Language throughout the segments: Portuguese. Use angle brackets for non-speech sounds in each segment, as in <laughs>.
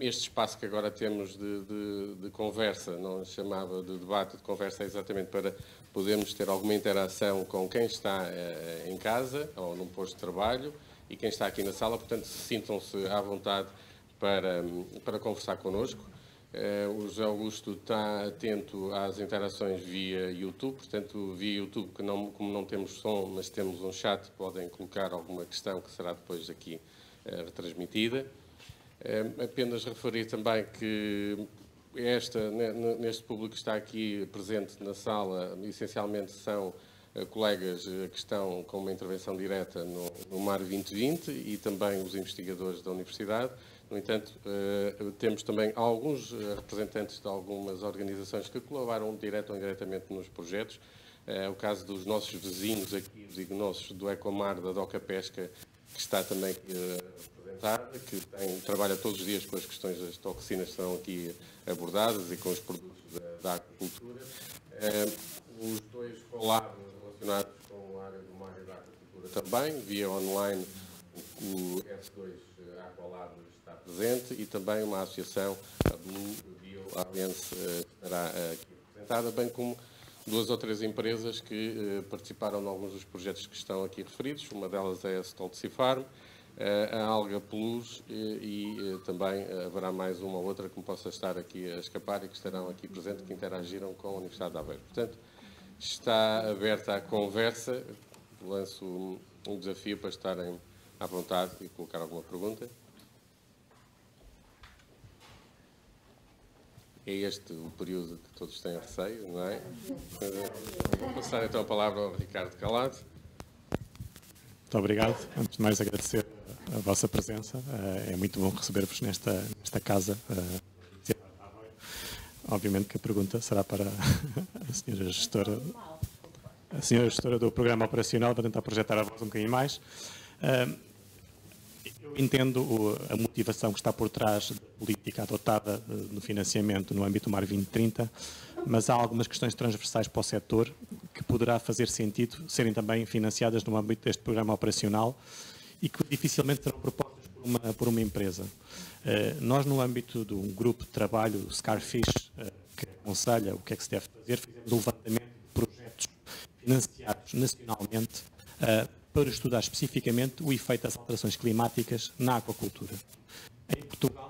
Este espaço que agora temos de, de, de, conversa, não chamava de debate, de conversa é exatamente para podermos ter alguma interação com quem está em casa ou num posto de trabalho e quem está aqui na sala, portanto, sintam-se à vontade para, para conversar connosco. Uh, o José Augusto está atento às interações via YouTube, portanto, via YouTube, que não, como não temos som, mas temos um chat, podem colocar alguma questão que será depois aqui uh, retransmitida. Uh, apenas referir também que esta, neste público que está aqui presente na sala, essencialmente são colegas que estão com uma intervenção direta no, no MAR 2020 e também os investigadores da Universidade. No entanto, eh, temos também alguns eh, representantes de algumas organizações que colaboraram direto ou indiretamente nos projetos. É o caso dos nossos vizinhos aqui, digo nossos, do Ecomar, da Doca Pesca, que está também representada, que tem, trabalha todos os dias com as questões das toxinas que serão aqui abordadas e com os produtos da, da aquacultura. Os dois colados relacionados com a área do mar e da aquacultura também, via online, o S2 Aqualab presente e também uma associação, a Blue Bio Alliance, eh, estará eh, aqui apresentada, bem como duas ou três empresas que eh, participaram em alguns dos projetos que estão aqui referidos. Uma delas é a Stoltzy Farm, a Alga Plus e, e também haverá mais uma ou outra que me possa estar aqui a escapar e que estarão aqui presentes, que interagiram com a Universidade de Aveiro. Portanto, está aberta a conversa. Lanço um desafio para estarem à vontade e colocar alguma pergunta. É este o período que todos têm receio, não é? Vou passar então a palavra ao Ricardo Calado. Muito obrigado. Antes de mais, agradecer a vossa presença. Eh, é muito bom receber-vos nesta, nesta casa. Eh, obviamente que a pergunta será para a senhora gestora, a senhora gestora do programa operacional, para tentar projetar a voz um bocadinho mais. Eh, entendo a motivação que está por trás da política adotada no financiamento no âmbito do MAR 2030, mas há algumas questões transversais para o setor que poderá fazer sentido serem também financiadas no âmbito deste programa operacional e que dificilmente serão propostas por uma, por uma empresa. Uh, nós, no âmbito de um grupo de trabalho, Scarfish, uh, que aconselha o que é que se deve fazer, fizemos um levantamento de projetos financiados nacionalmente uh, para estudar especificamente o efeito das alterações climáticas na aquacultura.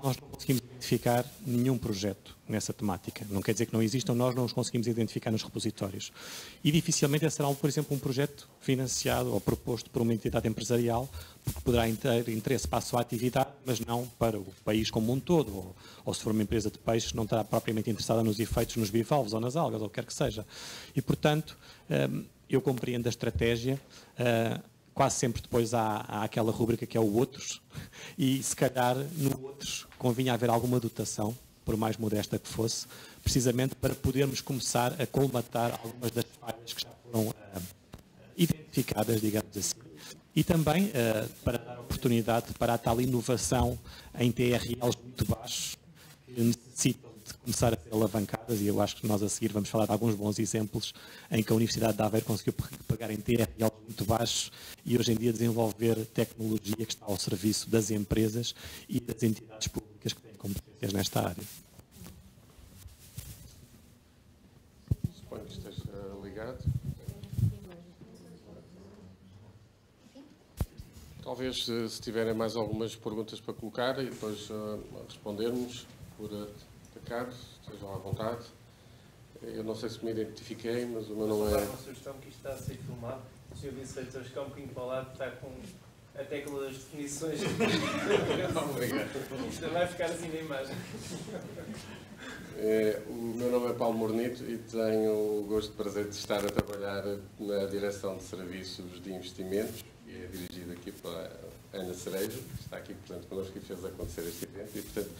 Nós não conseguimos identificar nenhum projeto nessa temática. Não quer dizer que não existam, nós não os conseguimos identificar nos repositórios. E dificilmente será, por exemplo, um projeto financiado ou proposto por uma entidade empresarial, porque poderá ter interesse para a sua atividade, mas não para o país como um todo. Ou, ou se for uma empresa de peixes, não estará propriamente interessada nos efeitos nos bivalves ou nas algas, ou o que quer que seja. E, portanto, hum, eu compreendo a estratégia hum, quase sempre depois há, há, aquela rubrica que é o outros, e se calhar no outros convinha haver alguma dotação, por mais modesta que fosse, precisamente para podermos começar a colmatar algumas das falhas que já foram uh, identificadas, digamos assim, e também uh, para dar oportunidade para a tal inovação em TRLs muito baixos, que necessitam começar a ser alavancadas, e eu acho que nós a seguir vamos falar de alguns bons exemplos em que a Universidade de Aveiro conseguiu pagar em TRL muito baixos e hoje em dia desenvolver tecnologia que está ao serviço das empresas e das entidades públicas que têm competências nesta área. Suponho que esteja ligado. Talvez se tiverem mais algumas perguntas para colocar e depois uh, respondermos por uh, Carlos, estejam à vontade. Eu não sei se me identifiquei, mas o meu nome é. uma sugestão que isto está a ser filmado. O Sr. Vicente, que é um bocadinho para o lado, está com a tecla das definições. <laughs> Obrigado. Isto vai ficar assim na imagem. É, o meu nome é Paulo Mornito e tenho o gosto e prazer de estar a trabalhar na Direção de Serviços de Investimentos e é dirigido aqui pela Ana Cerejo, que está aqui, portanto, connosco e fez acontecer este evento e, portanto,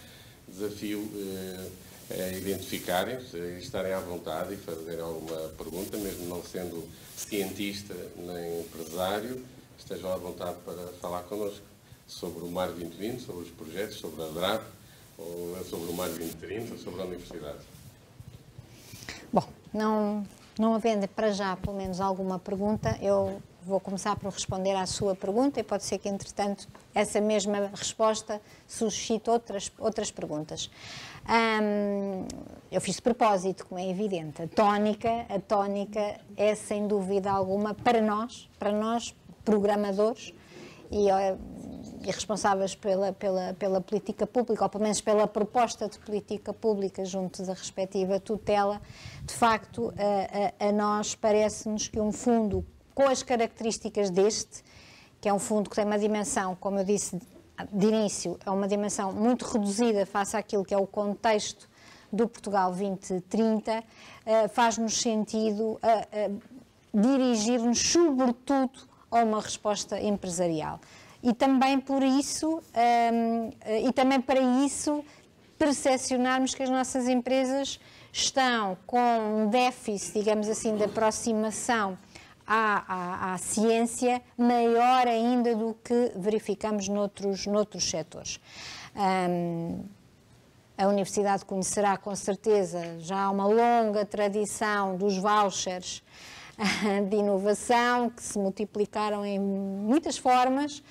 desafio eh, é identificarem-se, estarem à vontade e fazerem alguma pergunta, mesmo não sendo cientista nem empresário, estejam à vontade para falar connosco sobre o Mar 2020, sobre os projetos, sobre a DRAP, ou sobre o Mar 2030, sobre a Universidade. Bom, não, não havendo para já pelo menos alguma pergunta, eu vou começar por responder à sua pergunta e pode ser que, entretanto, essa mesma resposta suscite outras, outras perguntas. Eu fiz de propósito, como é evidente. A tónica, a tónica é sem dúvida alguma para nós, para nós programadores e, e responsáveis pela, pela, pela política pública, ou pelo menos pela proposta de política pública junto da respectiva tutela, de facto, a, a, a nós parece-nos que um fundo com as características deste, que é um fundo que tem uma dimensão, como eu disse de início, é uma dimensão muito reduzida face àquilo que é o contexto do Portugal 2030, eh, faz-nos sentido dirigir-nos, sobretudo, a uma resposta empresarial. E também por isso, um, e também para isso, percepcionarmos que as nossas empresas estão com um déficit, digamos assim, de aproximação à, à, à, ciência maior ainda do que verificamos noutros, noutros setores. Um, a Universidade conhecerá com certeza já uma longa tradição dos vouchers <laughs> de inovação que se multiplicaram em muitas formas.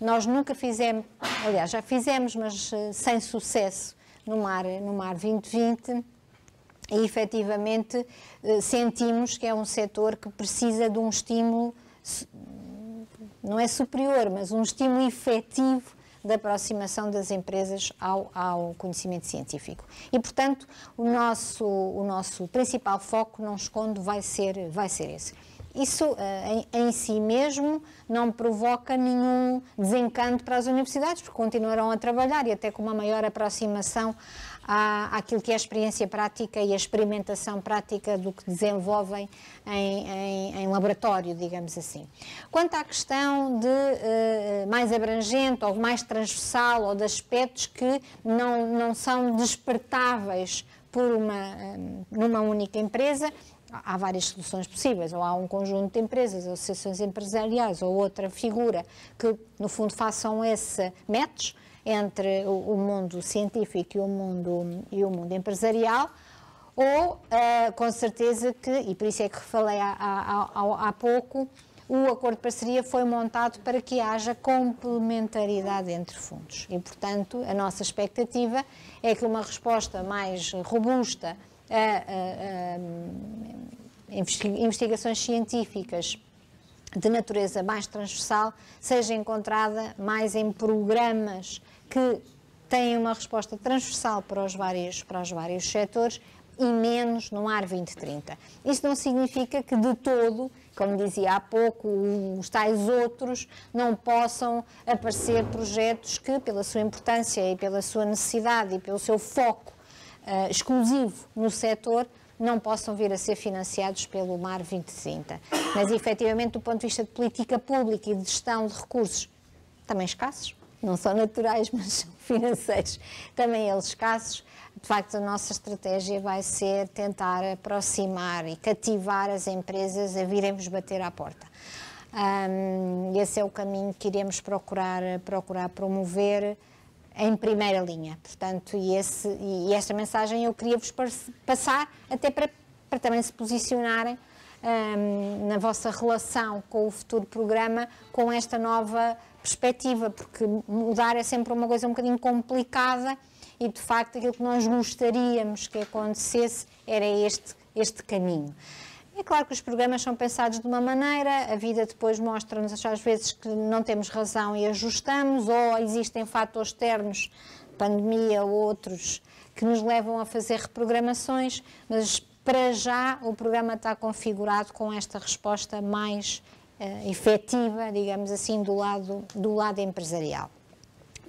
Nós nunca fizemos, aliás, já fizemos, mas eh, sem sucesso no Mar, no mar 2020 e efetivamente eh, sentimos que é um setor que precisa de um estímulo, não é superior, mas um estímulo efetivo da aproximação das empresas ao, ao, conhecimento científico. E, portanto, o nosso, o nosso principal foco, não escondo, vai ser, vai ser esse. Isso uh, em, em, si mesmo não provoca nenhum desencanto para as universidades, porque continuarão a trabalhar e até com uma maior aproximação à, àquilo que é a experiência prática e a experimentação prática do que desenvolvem em, em, em laboratório, digamos assim. Quanto à questão de uh, mais abrangente ou mais transversal ou de aspectos que não, não são despertáveis por uma, um, numa única empresa, há várias soluções possíveis, ou há um conjunto de empresas, associações empresariais, ou outra figura que, no fundo, façam esse match entre o, mundo científico e o mundo, e o mundo empresarial, ou, uh, com certeza que, e por isso é que falei há, há, há pouco, o acordo de parceria foi montado para que haja complementaridade entre fundos. E, portanto, a nossa expectativa é que uma resposta mais robusta a, a, a investigações científicas de natureza mais transversal seja encontrada mais em programas que têm uma resposta transversal para os vários, para os vários setores e menos no AR 2030. Isso não significa que de todo, como dizia há pouco, os tais outros não possam aparecer projetos que, pela sua importância e pela sua necessidade e pelo seu foco uh, exclusivo no setor, não possam vir a ser financiados pelo MAR 2030. Mas, efetivamente, do ponto de vista de política pública e de gestão de recursos, também escassos, não <laughs> são naturais, mas financeiros, também eles escassos. De facto, a nossa estratégia vai ser tentar aproximar e cativar as empresas a virem-nos bater à porta. Um, esse é o caminho que iremos procurar, procurar promover em primeira linha. Portanto, e, esse, e esta mensagem eu queria vos passar até para, para também se posicionarem um, na vossa relação com o futuro programa com esta nova perspectiva, porque mudar é sempre uma coisa um bocadinho complicada e, de facto, aquilo que nós gostaríamos que acontecesse era este, este caminho. É claro que os programas são pensados de uma maneira, a vida depois mostra-nos às vezes que não temos razão e ajustamos, ou existem fatores externos, pandemia ou outros, que nos levam a fazer reprogramações, mas para já o programa está configurado com esta resposta mais uh, efetiva, digamos assim, do lado, do lado empresarial.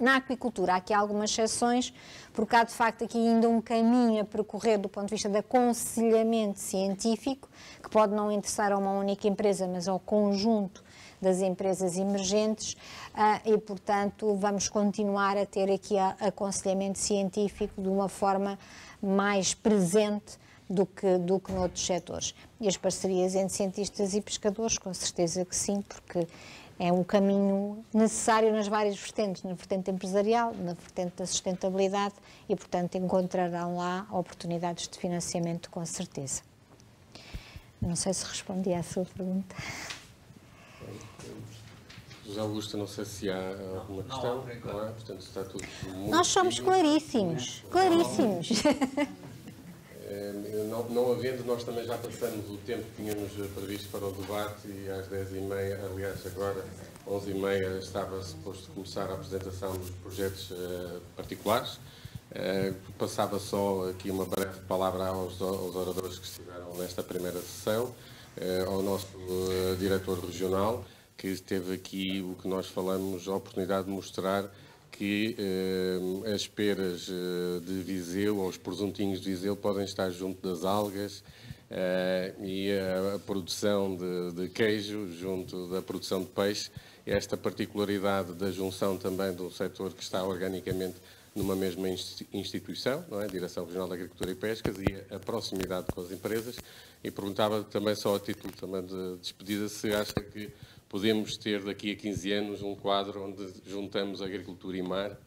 Na aquicultura há aqui algumas exceções, porque há de facto aqui ainda um caminho a percorrer do ponto de vista de aconselhamento científico, que pode não interessar a uma única empresa, mas ao conjunto das empresas emergentes uh, e, portanto, vamos continuar a ter aqui aconselhamento científico de uma forma mais presente do que, do que noutros setores. E as parcerias entre cientistas e pescadores, com certeza que sim, porque é um caminho necessário nas várias vertentes, na vertente empresarial, na vertente da sustentabilidade e, portanto, encontrarão lá oportunidades de financiamento com certeza. Não sei se respondi à sua pergunta. José Augusto, não sei se há alguma questão. Não, não é? Portanto, está tudo muito Nós somos claríssimos, claríssimos. <laughs> Eh, não, não havendo, nós também já passamos o tempo que tínhamos previsto para o debate e às 10h30, aliás, agora, 11h30, estava suposto começar a apresentação dos projetos uh, particulares. Uh, passava só aqui uma breve palavra aos, aos oradores que estiveram nesta primeira sessão, uh, ao nosso diretor regional, que teve aqui o que nós falamos, a oportunidade de mostrar que eh, as peras eh, de Viseu ou os presuntinhos de Viseu podem estar junto das algas eh, e a, a produção de, de, queijo junto da produção de peixe. Esta particularidade da junção também do setor que está organicamente numa mesma instituição, não é? Direção Regional da Agricultura e Pescas, e a proximidade com as empresas. E perguntava também, só a título também de despedida, se acha que podemos ter daqui a 15 anos um quadro onde juntamos agricultura e mar?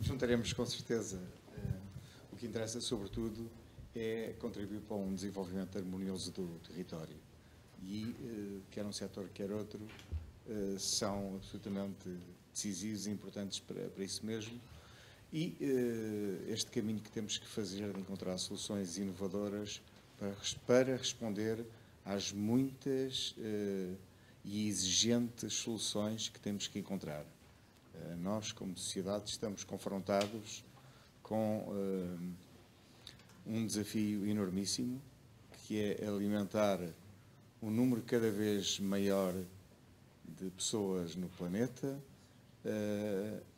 Juntaremos com certeza. Eh, o que interessa, sobretudo, é contribuir para um desenvolvimento harmonioso do território. E, eh, quer um setor, quer outro, eh, são absolutamente decisivos e importantes para, isso mesmo. E este caminho que temos que fazer de encontrar soluções inovadoras para, para responder às muitas uh, e exigentes soluções que temos que encontrar. Uh, nós, como sociedade, estamos confrontados com uh, um desafio enormíssimo, que é alimentar um número cada vez maior de pessoas no planeta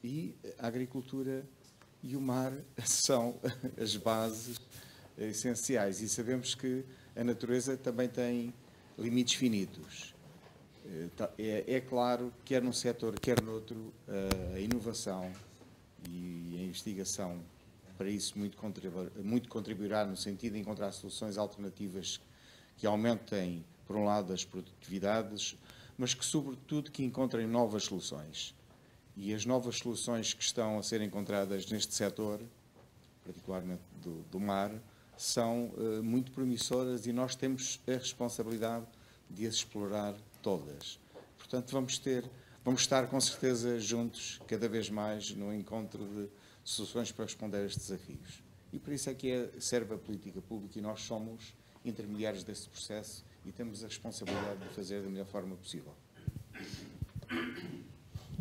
e a agricultura e o mar <laughs> são as bases essenciais. E sabemos que a natureza também tem limites finitos. Eh, tá, é, é claro, quer num setor, quer noutro, a inovação e a investigação para isso muito, contribuir, muito contribuirá no sentido de encontrar soluções alternativas que aumentem, por um lado, as produtividades, mas que, sobretudo, que encontrem novas soluções. E as novas soluções que estão a ser encontradas neste setor, particularmente do, do mar, são uh, muito promissoras e nós temos a responsabilidade de as explorar todas. Portanto, vamos ter, vamos estar com certeza juntos cada vez mais no encontro de soluções para responder a estes desafios. E por isso é que é, serve a política pública e nós somos intermediários desse processo e temos a responsabilidade de fazer da melhor forma possível.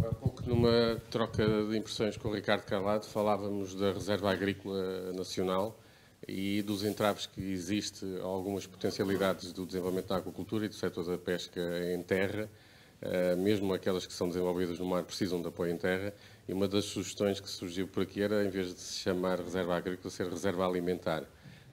Há pouco, numa troca de impressões com o Ricardo Carlado, falávamos da Reserva Agrícola Nacional e dos entraves que existe algumas potencialidades do desenvolvimento da aquacultura e do setor da pesca em terra, eh, mesmo aquelas que são desenvolvidas no mar precisam de apoio em terra, e uma das sugestões que surgiu por aqui era, em vez de se chamar reserva agrícola, ser reserva alimentar.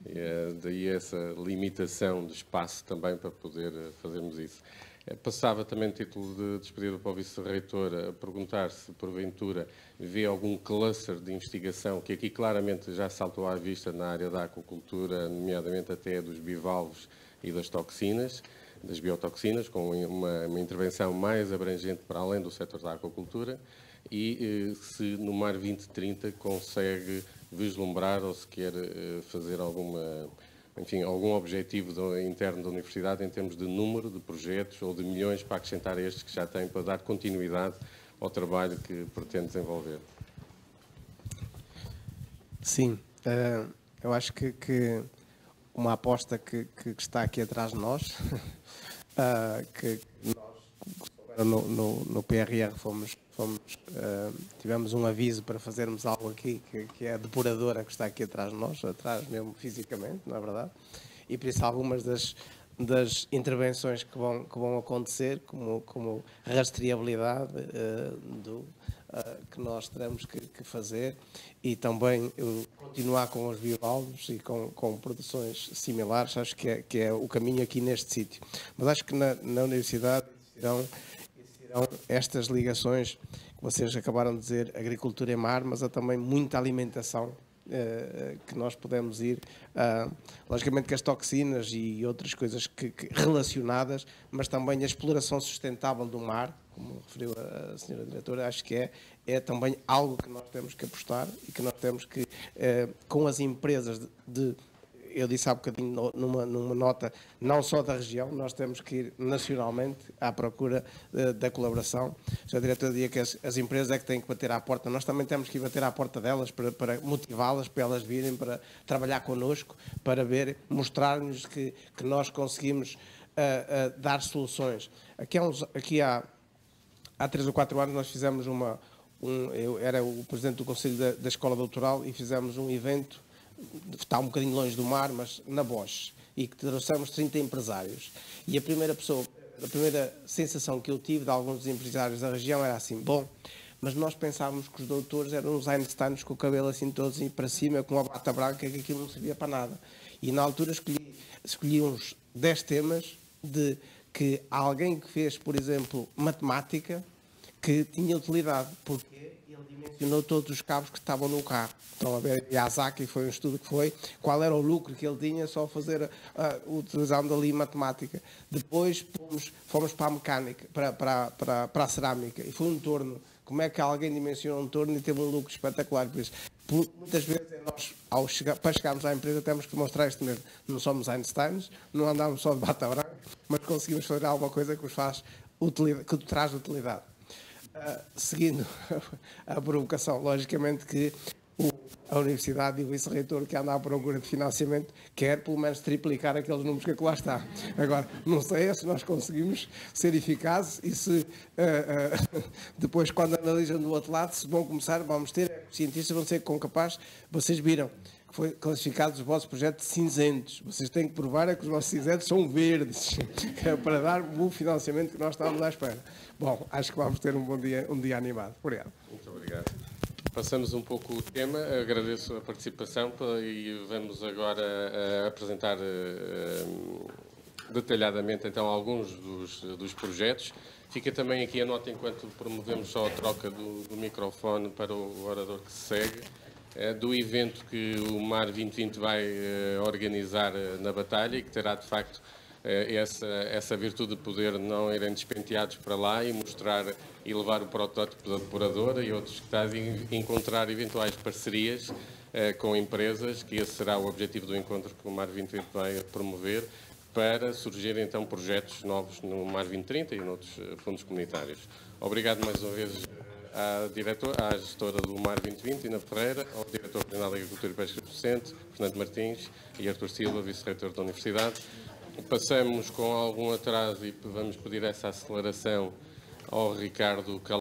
E, eh, daí essa limitação de espaço também para poder eh, fazermos isso. Eh, passava também título de despedida para o Vice-Reitor a perguntar se, porventura, vê algum cluster de investigação que aqui claramente já saltou à vista na área da aquacultura, nomeadamente até dos bivalves e das toxinas, das biotoxinas, com uma, uma intervenção mais abrangente para além do setor da aquacultura, e eh, se no Mar 2030 consegue vislumbrar ou se quer eh, fazer alguma enfim, algum objetivo do, interno da Universidade em termos de número de projetos ou de milhões para acrescentar a estes que já têm para dar continuidade ao trabalho que pretende desenvolver? Sim, uh, eu acho que, que, uma aposta que, que, está aqui atrás de nós, uh, <laughs> que nós no, no, no PRR fomos fomos, uh, tivemos um aviso para fazermos algo aqui, que, que, é a depuradora que está aqui atrás de nós, atrás mesmo fisicamente, não é verdade? E por isso algumas das, das intervenções que vão, que vão acontecer, como, como rastreabilidade uh, do, uh, que nós teremos que, que, fazer e também continuar com os bivalves e com, com produções similares, acho que é, que é o caminho aqui neste sítio. Mas acho que na, na universidade irão então, estas ligações que vocês acabaram de dizer, agricultura e mar, mas há também muita alimentação Uh, que nós podemos ir, logicamente que as toxinas e outras coisas que, que relacionadas, mas também a exploração sustentável do mar, como referiu a, senhora diretora, acho que é, é também algo que nós temos que apostar e que nós temos que, uh, com as empresas de, de eu disse há bocadinho numa, numa nota, não só da região, nós temos que ir nacionalmente à procura eh, da colaboração. O Sr. Diretor dizia que as, as empresas é que têm que bater à porta, nós também temos que ir bater à porta delas para, para motivá-las, para elas virem, para trabalhar connosco, para ver, mostrar-nos que, que nós conseguimos eh, eh, dar soluções. Aqui há, uns, aqui há há três ou quatro anos nós fizemos uma um, eu era o presidente do conselho da, da escola doutoral e fizemos um evento está um bocadinho longe do mar mas na Bosch. E que trouxemos 30 empresários. E a primeira pessoa a primeira sensação que eu tive de alguns dos empresários da região era assim bom mas nós pensávamos que os doutores eram uns Einsteins com o cabelo assim todos para cima, com a bata branca, que aquilo não servia para nada. E na altura escolhi, escolhi uns 10 temas de que alguém que fez, por exemplo, matemática, que tinha utilidade, porque ele dimensionou todos os cabos que estavam no carro. Estão a ver, Yazaki foi um estudo que foi, qual era o lucro que ele tinha só fazer, uh, utilizando ali matemática. Depois fomos, fomos para a mecânica, para, para, para, para a cerâmica, e foi um torno. Como é que alguém dimensiona um torno e teve um lucro espetacular? Por isso, muitas vezes é nós, chegar, para chegarmos à empresa, temos que mostrar isto mesmo. Não somos Einsteins, não andamos só de bata branca, mas conseguimos fazer alguma coisa que nos faz utilidade, que traz utilidade. Ah, seguindo <laughs> a provocação, logicamente que o- a Universidade e o Vice-Reitor que anda à procura de financiamento quer pelo menos triplicar aqueles números que lá está. Agora, não sei se nós conseguimos ser eficazes e se ah, ah, <laughs> depois, quando analisam do outro lado, se vão começar, vamos ter, os cientistas vão ser com capaz, vocês viram que foi classificado os vossos projetos de cinzentos. Vocês têm que provar é que os vossos cinzentos são verdes, é para dar o financiamento que nós estávamos à espera. Bom, acho que vamos ter um bom dia, um dia animado. Obrigado. Muito obrigado. Passamos um pouco o tema, agradeço a participação pa- e vamos agora eh, apresentar eh, detalhadamente então alguns dos, dos projetos. Fica também aqui a nota enquanto promovemos só a troca do, do microfone para o orador que se segue, eh, do evento que o MAR 2020 vai eh, organizar eh, na Batalha e que terá de facto eh, essa, essa virtude de poder não irem despenteados para lá e mostrar e levar o protótipo da depuradora e outros que a en- encontrar eventuais parcerias com empresas, que esse será o objetivo do encontro que o MAR 2020 vai promover, para surgirem então projetos novos no MAR 2030 e noutros fundos comunitários. Obrigado mais uma vez à, diretor, à gestora do MAR 2020, Ina Ferreira, ao diretor regional de Agricultura e Pesca Docente, Fernando Martins, e Artur Silva, vice-reitor da Universidade. Passamos com algum atraso e vamos pedir essa aceleração ao Ricardo Cal